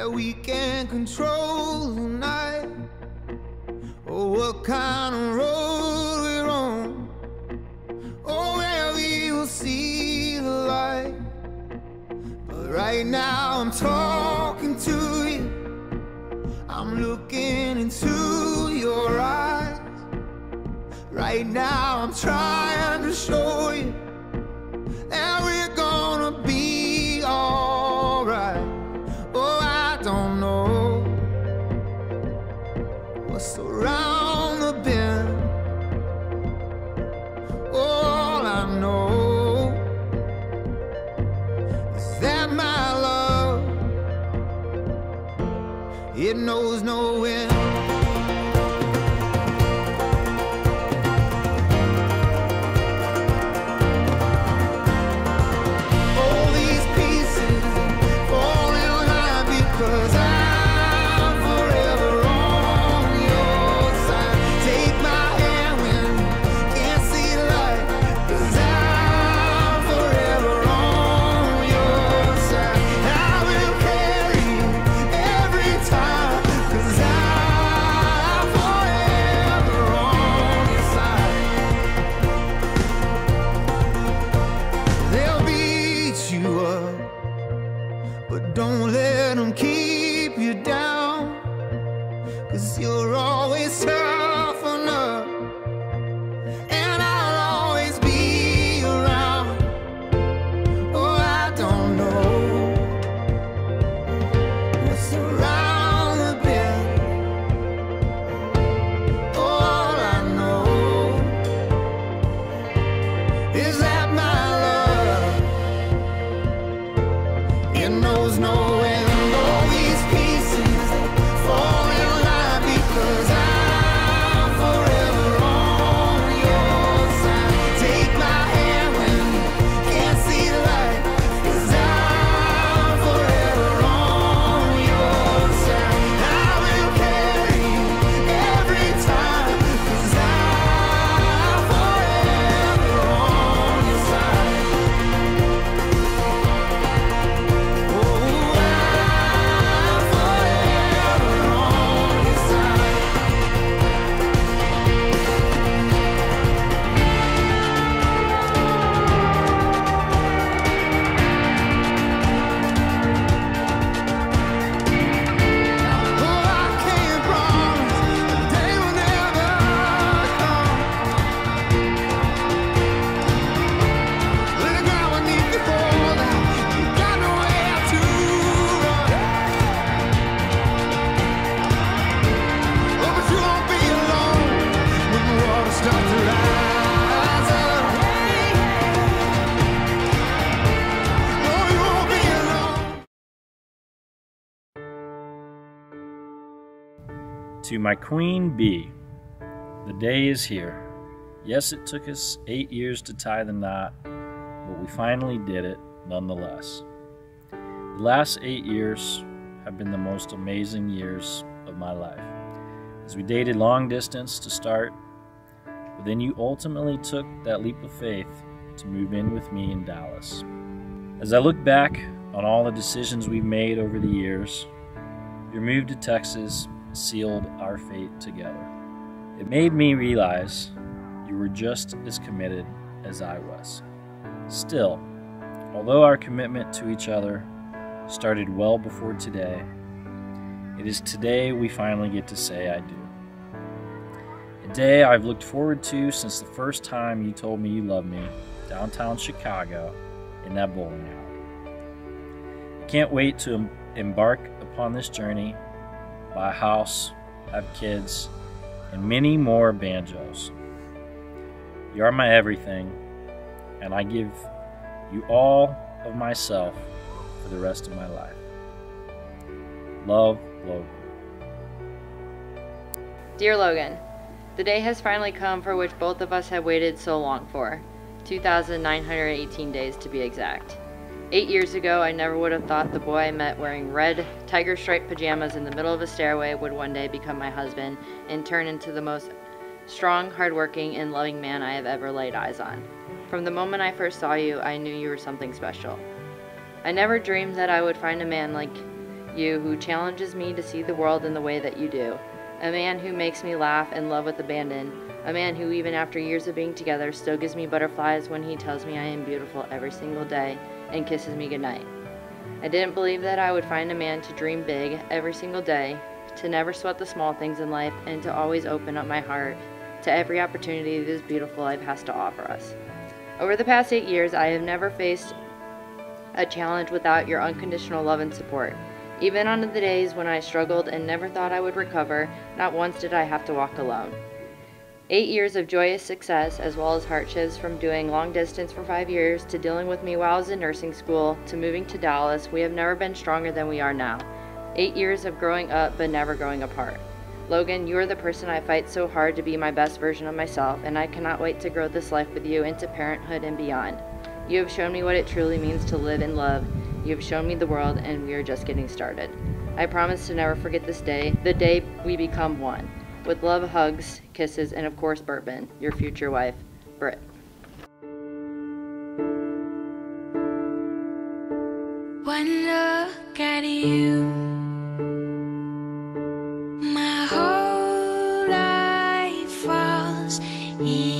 where we can't control the night, or what kind of road we're on, or where we will see the light. But right now I'm talking to you. I'm looking into your eyes. Right now I'm trying to show you To my queen bee, the day is here. Yes, it took us eight years to tie the knot, but we finally did it nonetheless. The last eight years have been the most amazing years of my life. As we dated long distance to start, but then you ultimately took that leap of faith to move in with me in Dallas. As I look back on all the decisions we've made over the years, your move to Texas sealed our fate together. It made me realize you were just as committed as I was. Still, although our commitment to each other started well before today, it is today we finally get to say I do. A day I've looked forward to since the first time you told me you loved me downtown Chicago in that bowling alley. I can't wait to embark upon this journey buy a house, have kids, and many more banjos. You are my everything, and I give you all of myself for the rest of my life. Love, Logan. Dear Logan, the day has finally come for which both of us have waited so long for 2,918 days to be exact. Eight years ago, I never would have thought the boy I met wearing red, tiger striped pajamas in the middle of a stairway would one day become my husband and turn into the most strong, hardworking, and loving man I have ever laid eyes on. From the moment I first saw you, I knew you were something special. I never dreamed that I would find a man like you who challenges me to see the world in the way that you do. A man who makes me laugh and love with abandon. A man who, even after years of being together, still gives me butterflies when he tells me I am beautiful every single day and kisses me goodnight. I didn't believe that I would find a man to dream big every single day, to never sweat the small things in life, and to always open up my heart to every opportunity this beautiful life has to offer us. Over the past eight years, I have never faced a challenge without your unconditional love and support. Even on the days when I struggled and never thought I would recover, not once did I have to walk alone. Eight years of joyous success, as well as hardships from doing long distance for five years to dealing with me while I was in nursing school to moving to Dallas, we have never been stronger than we are now. Eight years of growing up but never growing apart. Logan, you are the person I fight so hard to be my best version of myself, and I cannot wait to grow this life with you into parenthood and beyond. You have shown me what it truly means to live in love. You have shown me the world, and we are just getting started. I promise to never forget this day, the day we become one. With love, hugs, kisses, and of course, bourbon, your future wife, Britt. One look at you, my whole life falls in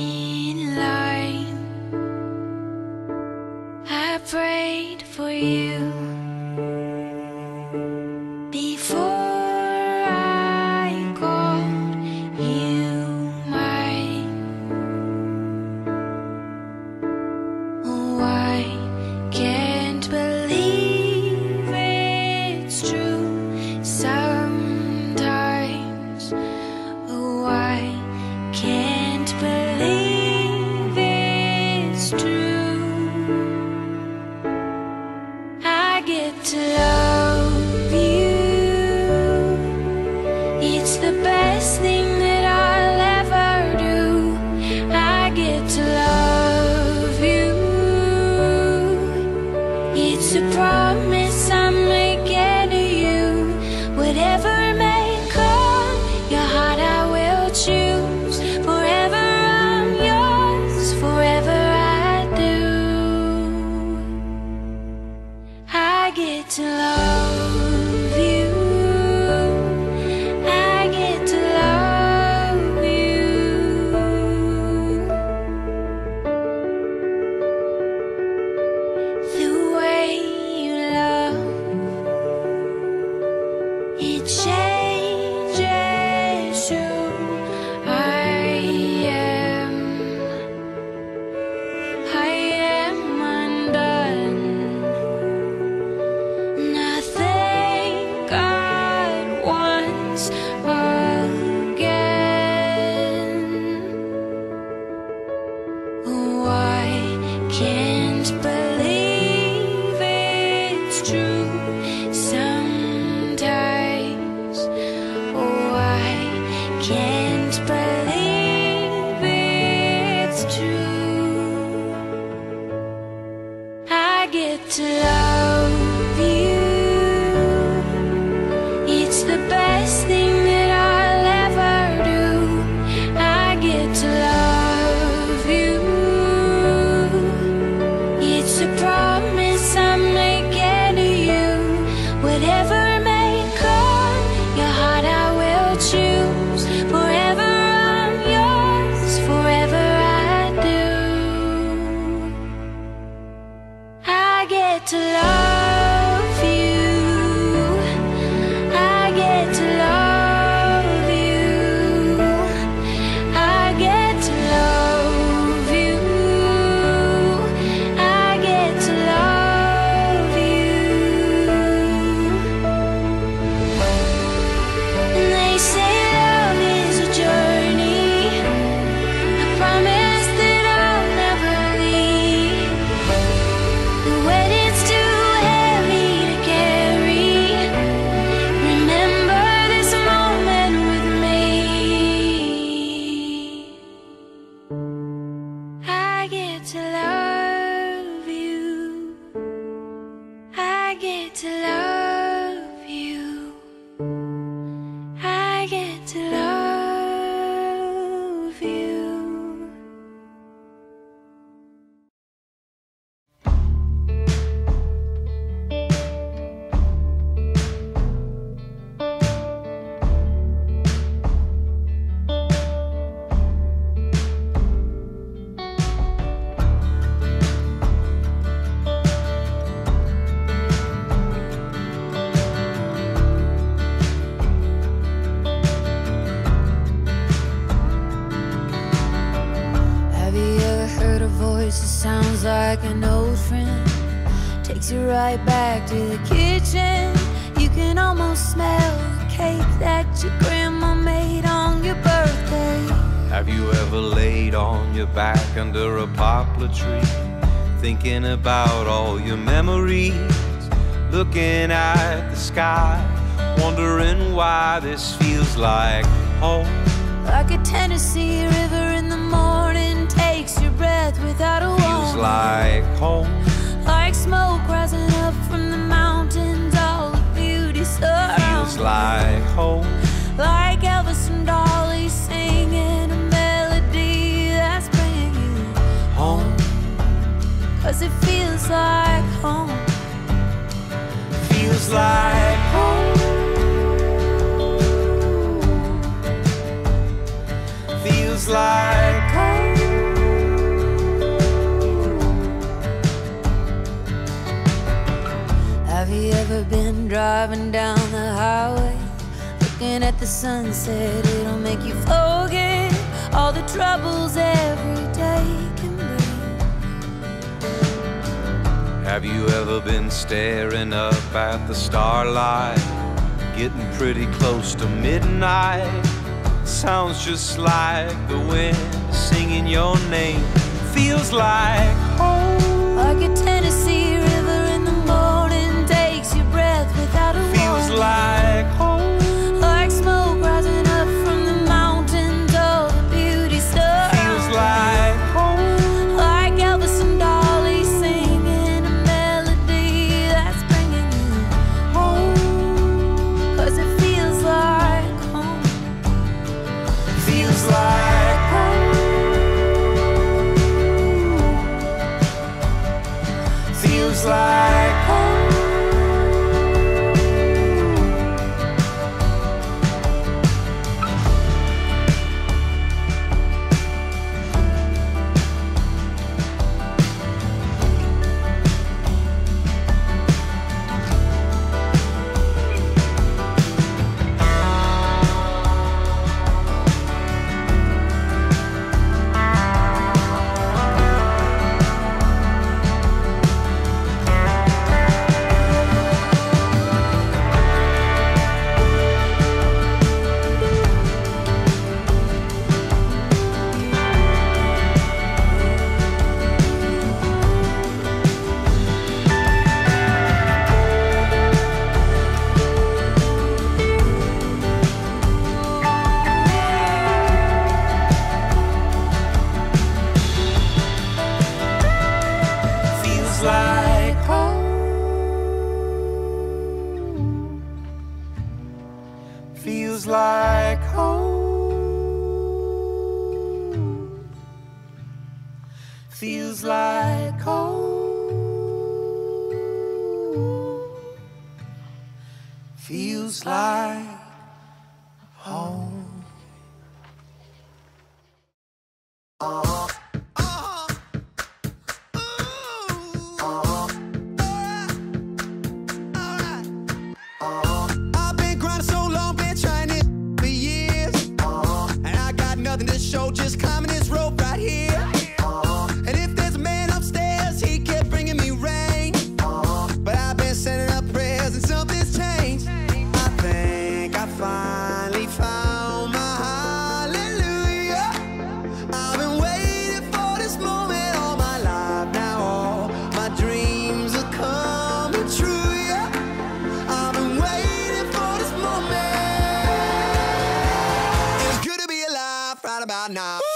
true. I get to love to love sounds like an old friend. Takes you right back to the kitchen. You can almost smell the cake that your grandma made on your birthday. Have you ever laid on your back under a poplar tree? Thinking about all your memories, looking at the sky, wondering why this feels like home. Like a Tennessee river in the morning takes your breath without a Feels like home. Like smoke rising up from the mountains, all the beauty surrounds. Feels like home. Like Elvis and Dolly singing a melody that's bringing you Home. Cause it feels like home. Feels like home. Feels like you ever been driving down the highway? Looking at the sunset, it'll make you forget all the troubles every day can bring. Have you ever been staring up at the starlight? Getting pretty close to midnight. Sounds just like the wind singing your name. Feels like home. Like a Tennessee a Nah.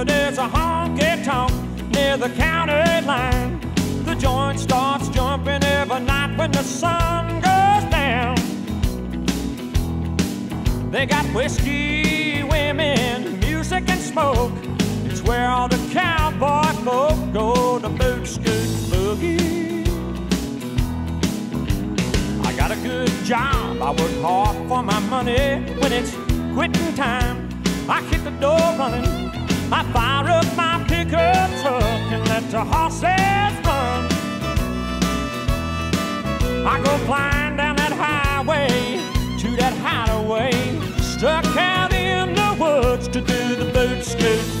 Sign, there's a honky tonk near the county line. The joint starts jumping every night when the sun goes down. They got whiskey, women, music, and smoke. It's where all the cowboy folk go to boot scoot boogie. I got a good job. I work hard for my money. When it's quitting time, I hit the door running. I fire up my pickup truck and let the horses run. I go flying down that highway to that hideaway, stuck out in the woods to do the boot scoot